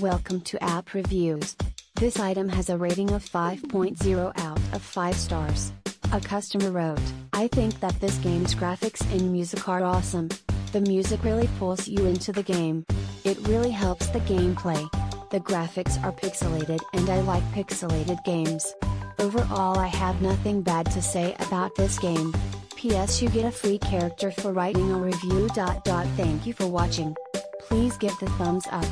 Welcome to App Reviews. This item has a rating of 5.0 out of 5 stars. A customer wrote, I think that this game's graphics and music are awesome. The music really pulls you into the game. It really helps the gameplay. The graphics are pixelated and I like pixelated games. Overall I have nothing bad to say about this game. P.S. You get a free character for writing a review. Thank you for watching. Please give the thumbs up.